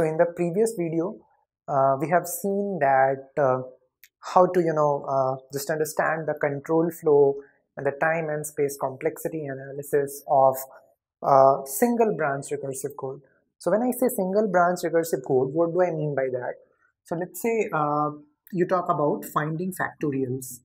So in the previous video, uh, we have seen that uh, how to, you know, uh, just understand the control flow and the time and space complexity analysis of uh, single branch recursive code. So when I say single branch recursive code, what do I mean by that? So let's say uh, you talk about finding factorials.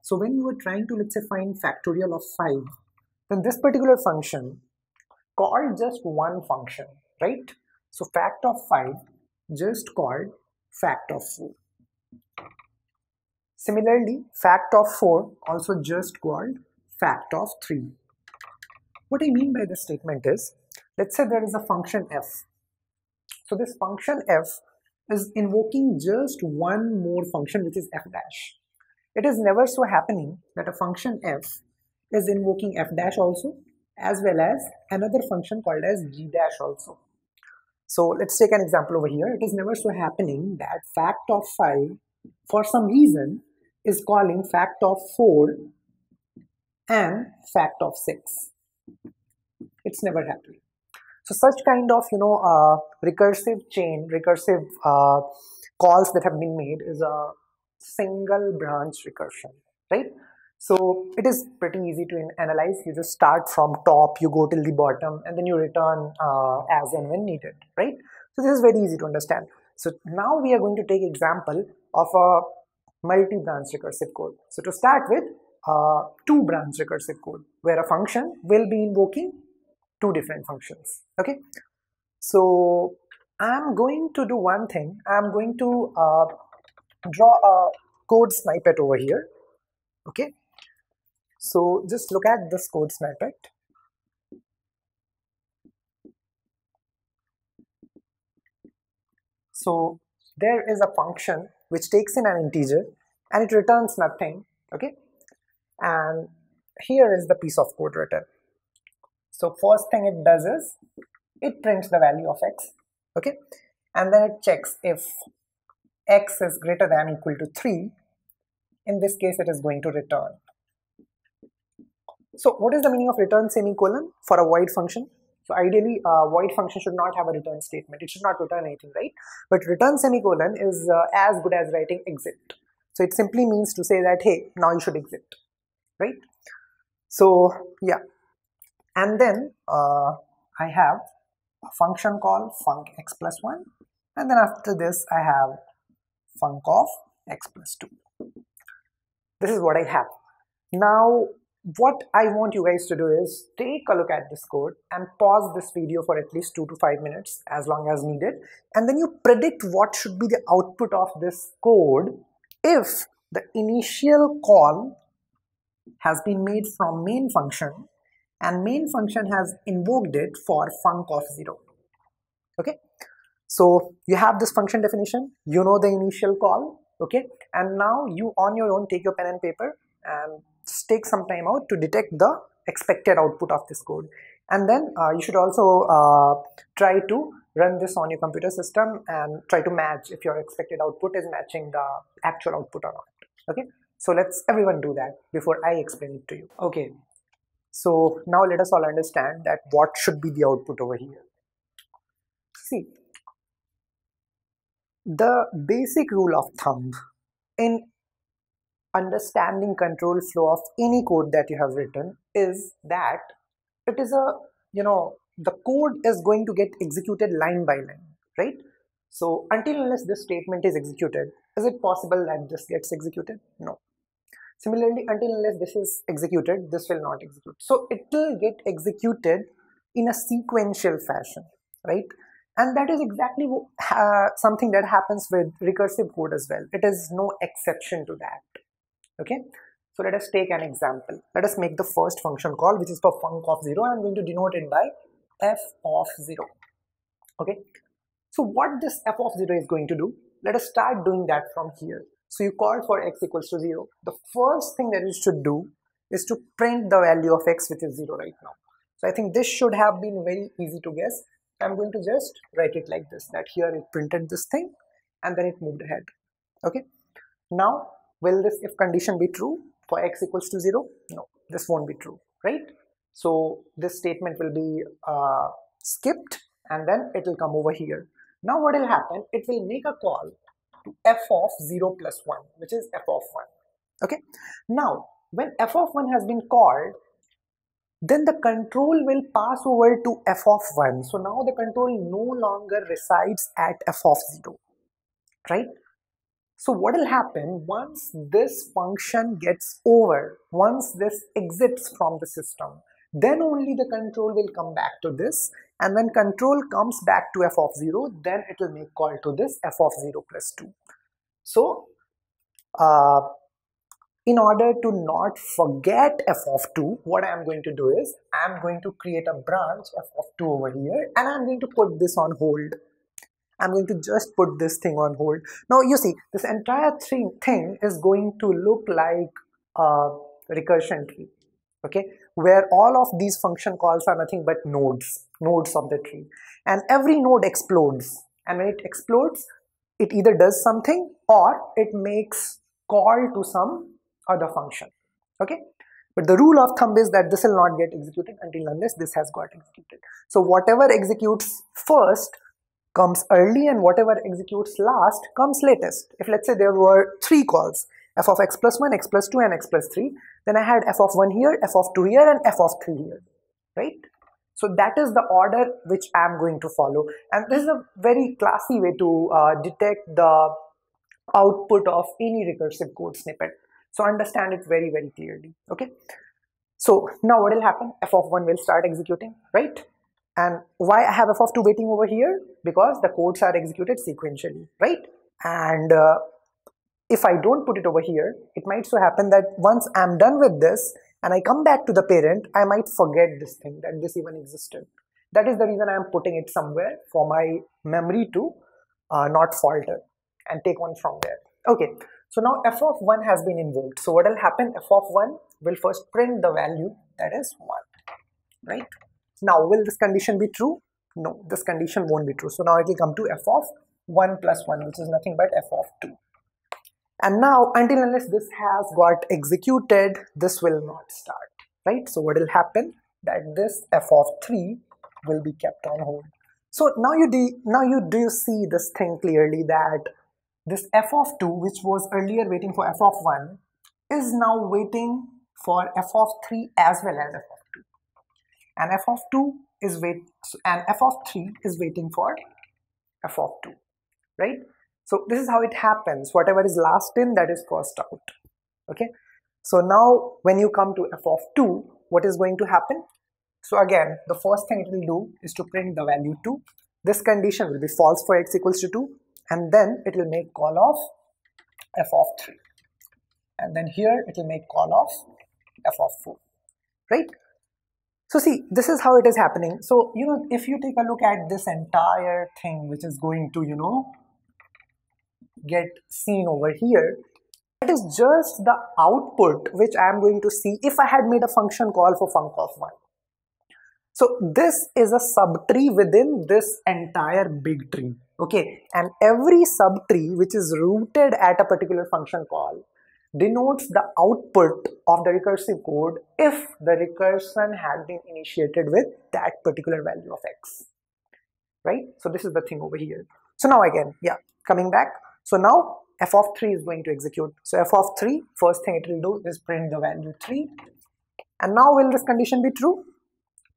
So when you are trying to, let's say, find factorial of 5, then this particular function called just one function, right? So fact of 5 just called fact of 4. Similarly, fact of 4 also just called fact of 3. What I mean by this statement is, let's say there is a function f. So this function f is invoking just one more function which is f dash. It is never so happening that a function f is invoking f dash also as well as another function called as g dash also. So let's take an example over here. It is never so happening that fact of 5 for some reason is calling fact of 4 and fact of 6. It's never happening. So such kind of, you know, uh, recursive chain, recursive uh, calls that have been made is a single branch recursion, right? So it is pretty easy to analyze. You just start from top, you go till the bottom, and then you return uh, as and when needed, right? So this is very easy to understand. So now we are going to take example of a multi-branch recursive code. So to start with, uh, two branch recursive code where a function will be invoking two different functions. Okay. So I'm going to do one thing. I'm going to uh, draw a code snippet over here. Okay. So just look at this code snippet. So there is a function which takes in an integer and it returns nothing okay? And here is the piece of code written. So first thing it does is it prints the value of x okay? And then it checks if x is greater than equal to 3 in this case it is going to return so what is the meaning of return semicolon for a void function so ideally, uh, void function should not have a return statement. It should not return anything, right? But return semicolon is uh, as good as writing exit. So it simply means to say that, hey, now you should exit, right? So yeah, and then uh, I have a function called func x plus 1 and then after this I have func of x plus 2. This is what I have. Now what I want you guys to do is take a look at this code and pause this video for at least two to five minutes as long as needed. And then you predict what should be the output of this code if the initial call has been made from main function and main function has invoked it for func of 0 okay? So you have this function definition. You know the initial call. Okay? And now you on your own take your pen and paper and take some time out to detect the expected output of this code. And then uh, you should also uh, try to run this on your computer system and try to match if your expected output is matching the actual output or not. Okay? So let's everyone do that before i explain it to you. Okay. So now let us all understand that what should be the output over here. See the basic rule of thumb in understanding control flow of any code that you have written is that it is a you know the code is going to get executed line by line right? So until unless this statement is executed is it possible that this gets executed? No. Similarly until unless this is executed this will not execute. So it will get executed in a sequential fashion right? And that is exactly uh, something that happens with recursive code as well. It is no exception to that okay? So let us take an example. Let us make the first function call which is for func of 0 i'm going to denote it by f of 0 okay? So what this f of 0 is going to do? Let us start doing that from here. So you call for x equals to 0 the first thing that you should do is to print the value of x which is 0 right now. So i think this should have been very easy to guess. I'm going to just write it like this that here it printed this thing and then it moved ahead. Okay? Now will this if condition be true for x equals to 0 no this won't be true right so this statement will be uh, skipped and then it will come over here Now what will happen? It will make a call to f of 0 plus 1, which is f of 1. Okay. Now, when f of 1 has been called, then the control will pass over to f of 1. So now the control no longer resides at f of 0, right? So what will happen once this function gets over, once this exits from the system, then only the control will come back to this. And when control comes back to f of 0 then it will make call to this f of 0 plus 2 so uh, in order to not forget f of 2 what i am going to do is i am going to create a branch f of 2 over here and i'm going to put this on hold i'm going to just put this thing on hold. Now you see this entire thing, thing is going to look like a recursion tree okay? Where all of these function calls are nothing but nodes nodes of the tree. And every node explodes. And when it explodes it either does something or it makes call to some other function okay? But the rule of thumb is that this will not get executed until unless this has got executed. So whatever executes first comes early and whatever executes last comes latest if let's say there were three calls f of x plus 1 x plus 2 and x plus 3 then I had f of 1 here, f of 2 here and f of 3 here, right? So that is the order which I am going to follow. And this is a very classy way to uh, detect the output of any recursive code snippet. So understand it very, very clearly, okay? So now what will happen? f of 1 will start executing, right? And why I have f of 2 waiting over here? Because the codes are executed sequentially, right? And uh, if I don't put it over here, it might so happen that once I'm done with this and I come back to the parent, I might forget this thing that this even existed. That is the reason I am putting it somewhere for my memory to uh, not falter and take one from there. Okay, so now f of 1 has been invoked. So what will happen? f of 1 will first print the value that is 1, right? Now, will this condition be true? No, this condition won't be true. So now it will come to f of 1 plus 1, which is nothing but f of 2 and now until unless this has got executed this will not start right so what will happen that this f of 3 will be kept on hold so now you do now you do see this thing clearly that this f of 2 which was earlier waiting for f of 1 is now waiting for f of 3 as well as f of 2 and f of 2 is wait and f of 3 is waiting for f of 2 right so this is how it happens. Whatever is last in, that is first out. Okay. So now when you come to f of 2, what is going to happen? So again, the first thing it will do is to print the value 2. This condition will be false for x equals to 2 and then it will make call of f of 3. And then here it will make call of f of 4. Right? So see, this is how it is happening. So, you know, if you take a look at this entire thing which is going to, you know, get seen over here it is just the output which I am going to see if I had made a function call for func of 1. So this is a subtree within this entire big tree. Okay, and every subtree which is rooted at a particular function call denotes the output of the recursive code if the recursion had been initiated with that particular value of x. Right? So this is the thing over here. So now again, yeah, coming back. So now f of 3 is going to execute. So f of 3, first thing it will do is print the value 3. And now will this condition be true?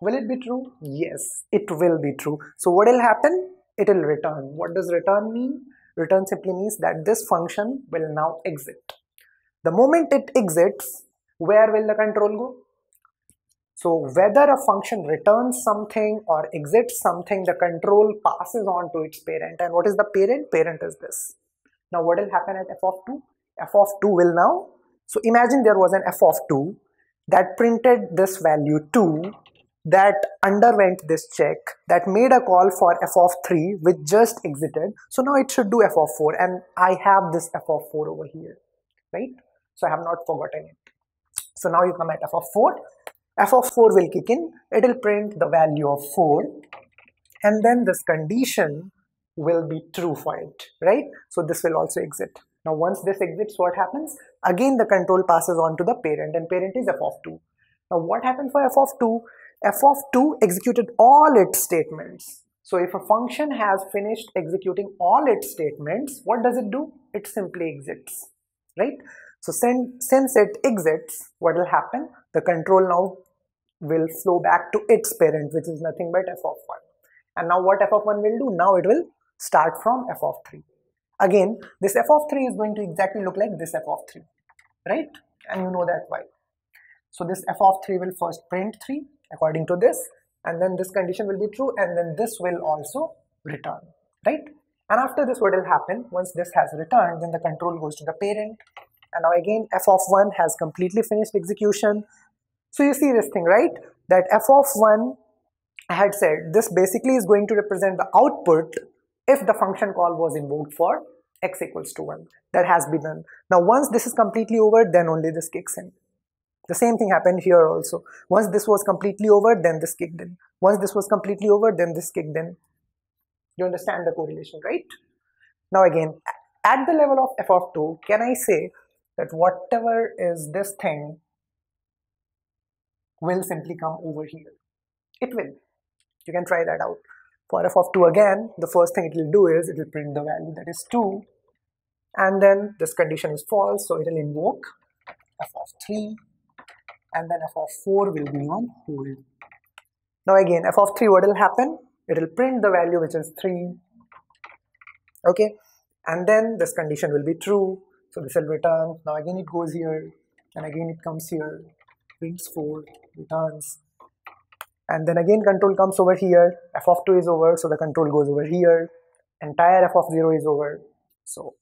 Will it be true? Yes, it will be true. So what will happen? It will return. What does return mean? Return simply means that this function will now exit. The moment it exits, where will the control go? So whether a function returns something or exits something, the control passes on to its parent. And what is the parent? Parent is this. Now what will happen at f of 2? f of 2 will now, so imagine there was an f of 2 that printed this value 2 that underwent this check that made a call for f of 3 which just exited. So now it should do f of 4 and I have this f of 4 over here, right? So I have not forgotten it. So now you come at f of 4. f of 4 will kick in. It will print the value of 4 and then this condition will be true for it, right? So this will also exit. Now once this exits, what happens? Again, the control passes on to the parent and parent is f of 2. Now what happened for f of 2? f of 2 executed all its statements. So if a function has finished executing all its statements, what does it do? It simply exits, right? So since it exits, what will happen? The control now will flow back to its parent, which is nothing but f of 1. And now what f of 1 will do? Now it will start from f of 3. Again, this f of 3 is going to exactly look like this f of 3, right? And you know that why. So this f of 3 will first print 3 according to this and then this condition will be true and then this will also return, right? And after this what will happen, once this has returned, then the control goes to the parent and now again f of 1 has completely finished execution. So you see this thing, right? That f of 1 I had said this basically is going to represent the output if the function call was invoked for x equals to 1. That has been done. Now once this is completely over, then only this kicks in. The same thing happened here also. Once this was completely over, then this kicked in. Once this was completely over, then this kicked in. You understand the correlation, right? Now again, at the level of f of 2, can I say that whatever is this thing will simply come over here? It will. You can try that out. For f of 2 again, the first thing it will do is it will print the value that is 2 and then this condition is false so it will invoke f of 3 and then f of 4 will be on hold. Now again f of 3 what will happen? It will print the value which is 3 okay and then this condition will be true so this will return. Now again it goes here and again it comes here prints 4 returns. And then again control comes over here f of 2 is over so the control goes over here. Entire f of 0 is over. So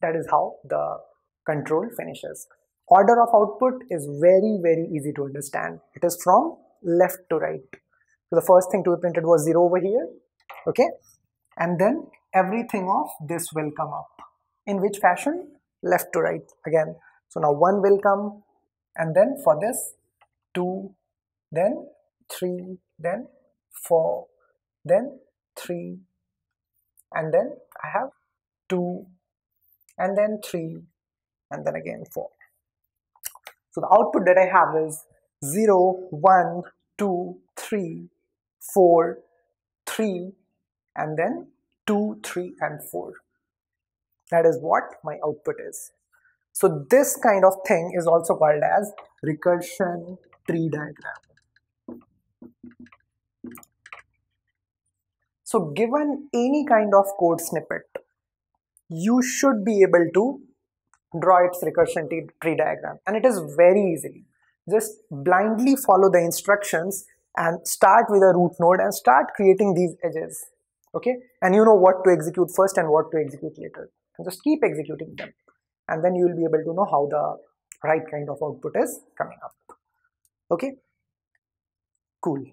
that is how the control finishes. Order of output is very very easy to understand. It is from left to right. So the first thing to be printed was 0 over here okay? And then everything of this will come up. In which fashion left to right again. So now 1 will come and then for this 2 then 3 then 4 then 3 and then I have 2 and then 3 and then again 4 so the output that I have is 0 1 2 3 4 3 and then 2 3 and 4 that is what my output is so this kind of thing is also called as recursion tree diagram So given any kind of code snippet, you should be able to draw its recursion tree diagram and it is very easy. Just blindly follow the instructions and start with a root node and start creating these edges. Okay, and you know what to execute first and what to execute later. Just keep executing them and then you will be able to know how the right kind of output is coming up. Okay, cool.